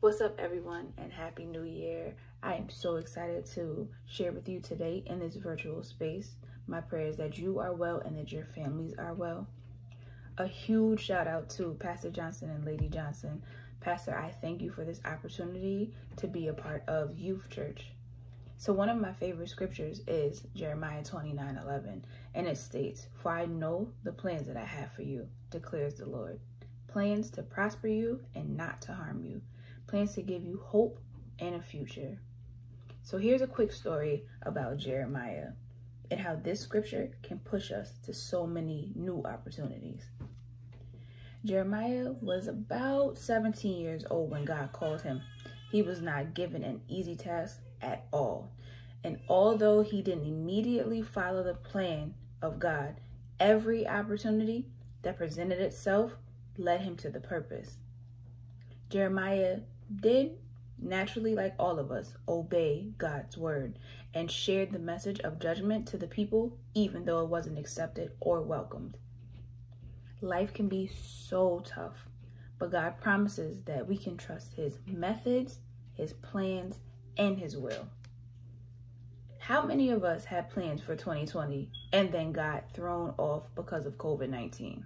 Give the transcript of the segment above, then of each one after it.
What's up, everyone, and Happy New Year. I am so excited to share with you today in this virtual space. My prayer is that you are well and that your families are well. A huge shout out to Pastor Johnson and Lady Johnson. Pastor, I thank you for this opportunity to be a part of Youth Church. So, one of my favorite scriptures is Jeremiah 29 11, and it states, For I know the plans that I have for you, declares the Lord plans to prosper you and not to harm you plans to give you hope and a future. So here's a quick story about Jeremiah and how this scripture can push us to so many new opportunities. Jeremiah was about 17 years old when God called him. He was not given an easy task at all. And although he didn't immediately follow the plan of God, every opportunity that presented itself led him to the purpose. Jeremiah did, naturally, like all of us, obey God's word and shared the message of judgment to the people, even though it wasn't accepted or welcomed. Life can be so tough, but God promises that we can trust His methods, His plans, and His will. How many of us had plans for 2020 and then got thrown off because of COVID 19?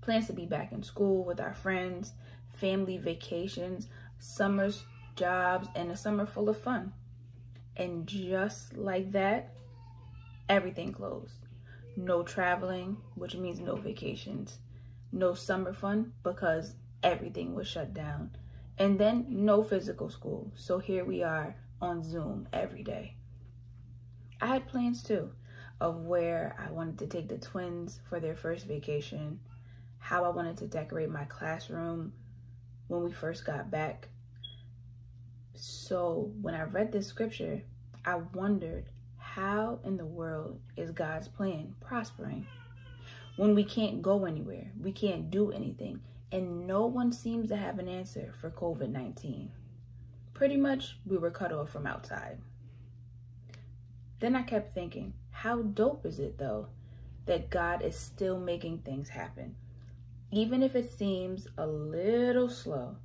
Plans to be back in school with our friends, family vacations, summers, jobs, and a summer full of fun. And just like that, everything closed. No traveling, which means no vacations. No summer fun because everything was shut down. And then no physical school. So here we are on Zoom every day. I had plans too of where I wanted to take the twins for their first vacation, how I wanted to decorate my classroom, when we first got back. So when I read this scripture, I wondered how in the world is God's plan prospering? When we can't go anywhere, we can't do anything, and no one seems to have an answer for COVID 19. Pretty much, we were cut off from outside. Then I kept thinking, how dope is it though that God is still making things happen? Even if it seems a little slow,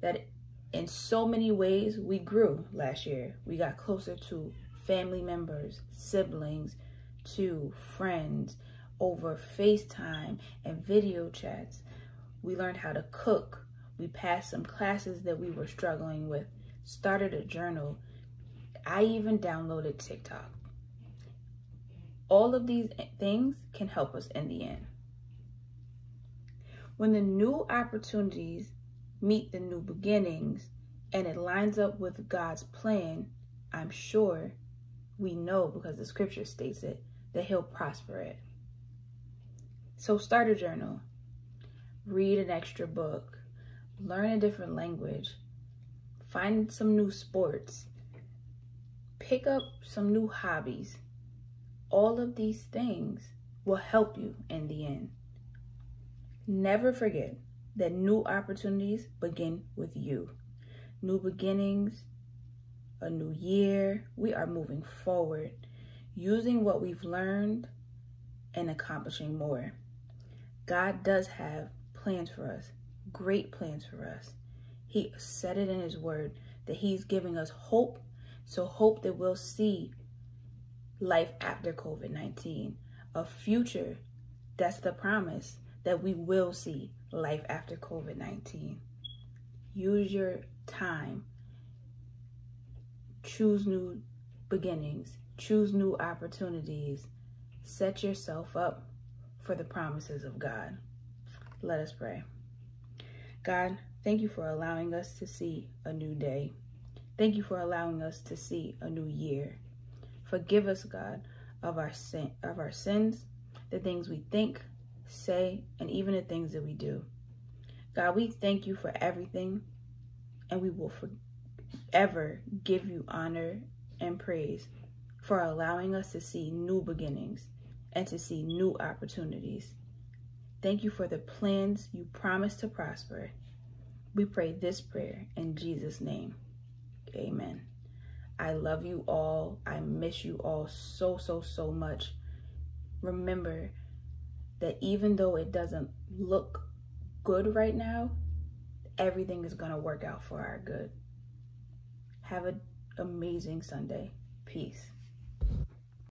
that in so many ways we grew last year. We got closer to family members, siblings, to friends over FaceTime and video chats. We learned how to cook. We passed some classes that we were struggling with, started a journal. I even downloaded TikTok. All of these things can help us in the end. When the new opportunities meet the new beginnings and it lines up with God's plan, I'm sure we know because the scripture states it that He'll prosper it. So start a journal, read an extra book, learn a different language, find some new sports, pick up some new hobbies. All of these things will help you in the end. Never forget that new opportunities begin with you. New beginnings, a new year. We are moving forward, using what we've learned and accomplishing more. God does have plans for us, great plans for us. He said it in His Word that He's giving us hope. So, hope that we'll see life after COVID 19, a future that's the promise that we will see life after COVID 19. Use your time. Choose new beginnings. Choose new opportunities. Set yourself up for the promises of God. Let us pray. God, thank you for allowing us to see a new day. Thank you for allowing us to see a new year. Forgive us, God, of our sin, of our sins, the things we think, say, and even the things that we do. God, we thank you for everything, and we will forever give you honor and praise for allowing us to see new beginnings and to see new opportunities. Thank you for the plans you promised to prosper. We pray this prayer in Jesus' name. Amen. I love you all. I miss you all so, so, so much. Remember, that even though it doesn't look good right now, everything is going to work out for our good. Have an amazing Sunday. Peace.